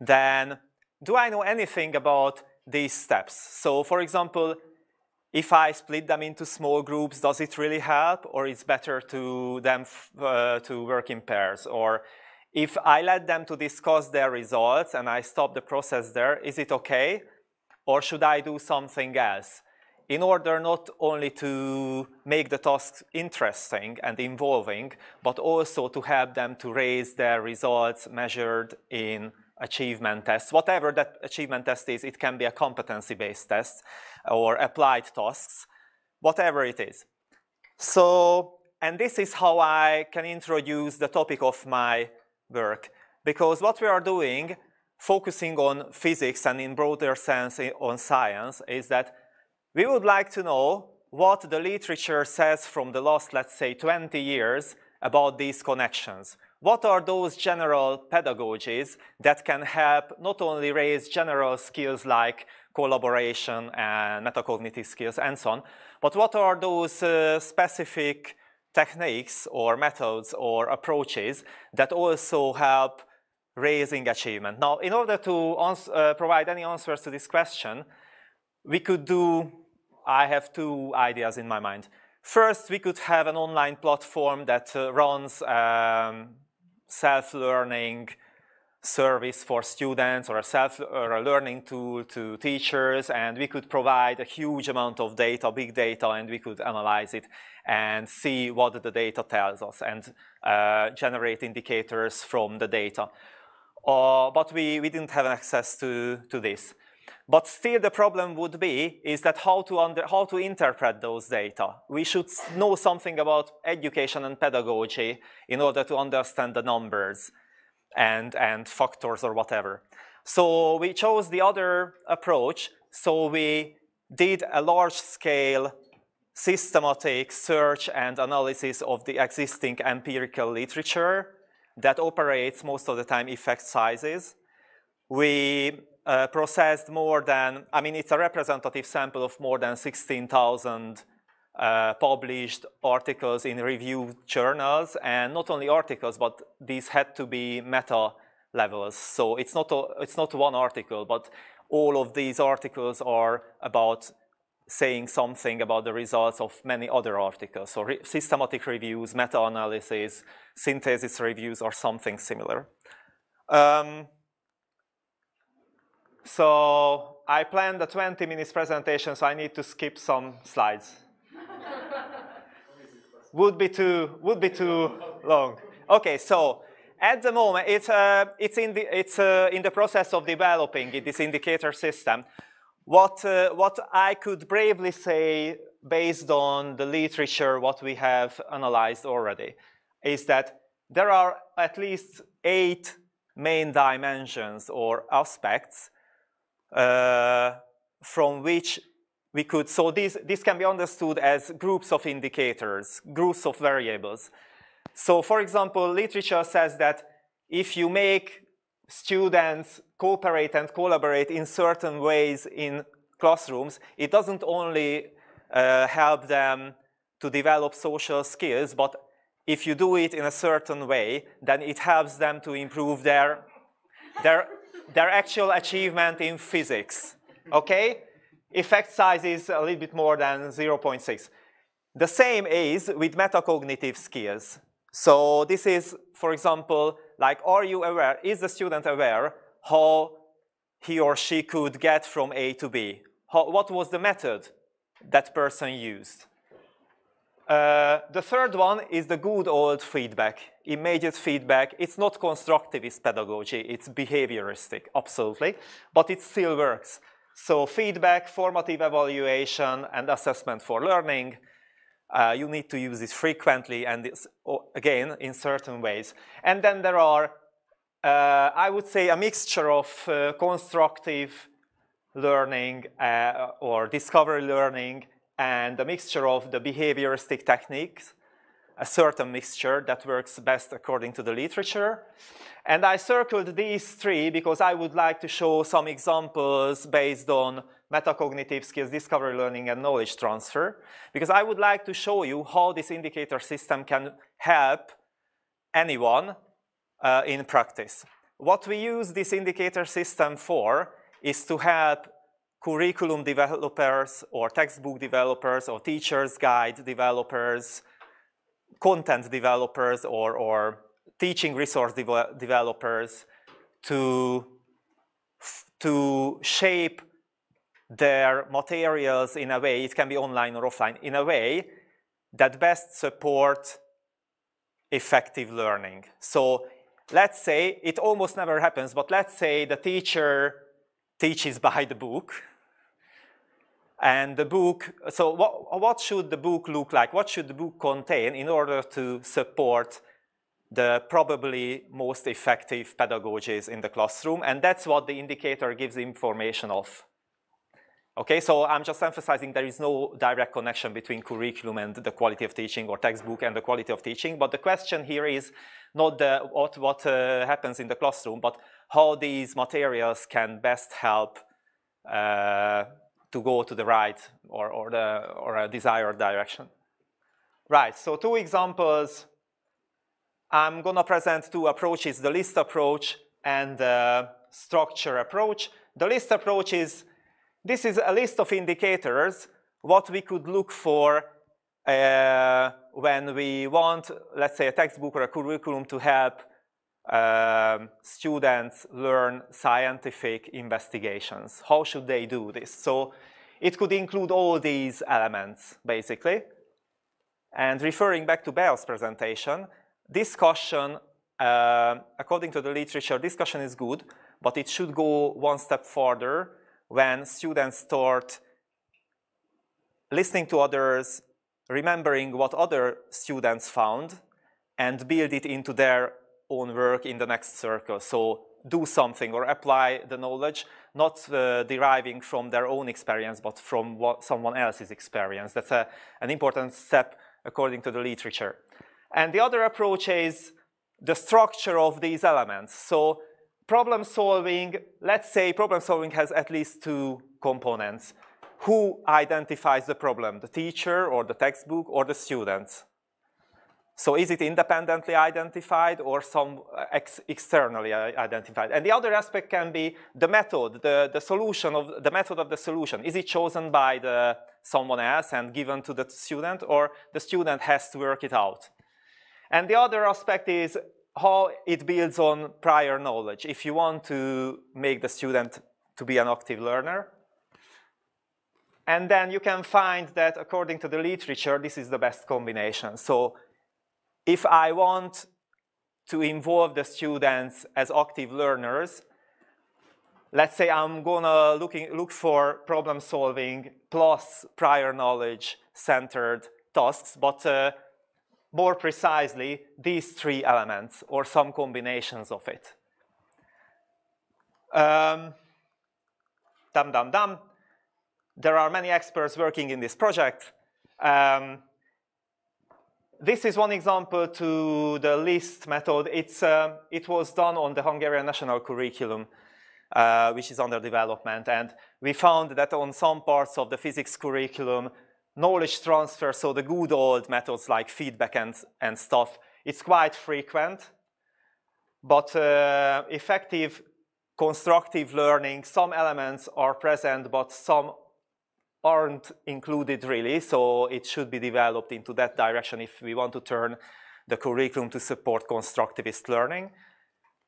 then do I know anything about these steps? So for example, if I split them into small groups, does it really help? Or it's better to them uh, to work in pairs? Or if I let them to discuss their results and I stop the process there, is it okay? Or should I do something else? In order not only to make the task interesting and involving, but also to help them to raise their results measured in achievement tests. Whatever that achievement test is, it can be a competency-based test or applied tasks, whatever it is. So, and this is how I can introduce the topic of my work. Because what we are doing, focusing on physics and in broader sense eh, on science, is that we would like to know what the literature says from the last, let's say, 20 years about these connections. What are those general pedagogies that can help not only raise general skills like collaboration and metacognitive skills and so on, but what are those uh, specific techniques or methods or approaches that also help raising achievement. Now, in order to uh, provide any answers to this question, we could do, I have two ideas in my mind. First, we could have an online platform that uh, runs um, self-learning service for students or a self or a learning tool to teachers and we could provide a huge amount of data, big data, and we could analyze it and see what the data tells us and uh, generate indicators from the data. Uh, but we, we didn't have access to, to this. But still the problem would be is that how to, under, how to interpret those data. We should know something about education and pedagogy in order to understand the numbers and, and factors or whatever. So we chose the other approach. So we did a large-scale systematic search and analysis of the existing empirical literature that operates most of the time effect sizes. We uh, processed more than, I mean, it's a representative sample of more than 16,000 uh, published articles in reviewed journals, and not only articles, but these had to be meta levels. So it's not, a, it's not one article, but all of these articles are about saying something about the results of many other articles. So re systematic reviews, meta-analysis, synthesis reviews, or something similar. Um, so I planned a 20 minutes presentation, so I need to skip some slides. would be too would be too long. Okay, so at the moment it's uh, it's in the it's uh, in the process of developing this indicator system. What, uh, what I could bravely say based on the literature, what we have analyzed already, is that there are at least eight main dimensions or aspects from which we could, so this, this can be understood as groups of indicators, groups of variables. So for example, literature says that if you make students cooperate and collaborate in certain ways in classrooms, it doesn't only uh, help them to develop social skills, but if you do it in a certain way, then it helps them to improve their, their, their actual achievement in physics, okay? Effect size is a little bit more than 0.6. The same is with metacognitive skills. So this is, for example, like, are you aware, is the student aware how he or she could get from A to B? How, what was the method that person used? Uh, the third one is the good old feedback, immediate feedback. It's not constructivist pedagogy, it's behavioristic, absolutely, but it still works. So feedback, formative evaluation, and assessment for learning, uh, you need to use this frequently and this, again, in certain ways. And then there are, uh, I would say, a mixture of uh, constructive learning uh, or discovery learning and a mixture of the behavioristic techniques, a certain mixture that works best according to the literature. And I circled these three because I would like to show some examples based on metacognitive skills, discovery learning, and knowledge transfer, because I would like to show you how this indicator system can help anyone uh, in practice. what we use this indicator system for is to help curriculum developers or textbook developers or teachers guide developers, content developers or, or teaching resource de developers to, to shape their materials in a way, it can be online or offline, in a way that best support effective learning. So let's say, it almost never happens, but let's say the teacher teaches by the book, and the book, so what, what should the book look like? What should the book contain in order to support the probably most effective pedagogies in the classroom? And that's what the indicator gives information of. Okay, so I'm just emphasizing there is no direct connection between curriculum and the quality of teaching or textbook and the quality of teaching. But the question here is not the, what, what uh, happens in the classroom, but how these materials can best help uh, to go to the right or, or, the, or a desired direction. Right, so two examples. I'm to present two approaches, the list approach and the structure approach. The list approach is this is a list of indicators, what we could look for uh, when we want, let's say, a textbook or a curriculum to help um, students learn scientific investigations. How should they do this? So it could include all these elements, basically. And referring back to Bell's presentation, discussion, uh, according to the literature, discussion is good, but it should go one step further when students start listening to others, remembering what other students found, and build it into their own work in the next circle. So do something or apply the knowledge, not uh, deriving from their own experience, but from what, someone else's experience. That's a, an important step according to the literature. And the other approach is the structure of these elements. So problem solving, let's say problem solving has at least two components. Who identifies the problem, the teacher or the textbook or the students? So is it independently identified or some uh, ex externally identified? And the other aspect can be the method, the, the solution of the method of the solution. Is it chosen by the someone else and given to the student or the student has to work it out? And the other aspect is how it builds on prior knowledge. If you want to make the student to be an active learner, and then you can find that according to the literature, this is the best combination. So if I want to involve the students as active learners, let's say I'm gonna looking, look for problem solving plus prior knowledge centered tasks, but uh, more precisely, these three elements or some combinations of it. Um, dum dum dum. There are many experts working in this project. Um, this is one example to the list method. It's, uh, it was done on the Hungarian national curriculum, uh, which is under development. And we found that on some parts of the physics curriculum, knowledge transfer, so the good old methods like feedback and, and stuff, it's quite frequent. But uh, effective constructive learning, some elements are present, but some aren't included really, so it should be developed into that direction if we want to turn the curriculum to support constructivist learning.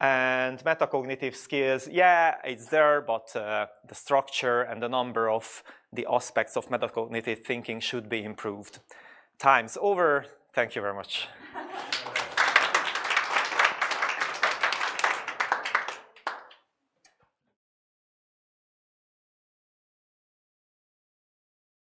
And metacognitive skills, yeah, it's there, but uh, the structure and the number of the aspects of metacognitive thinking should be improved. Time's over. Thank you very much.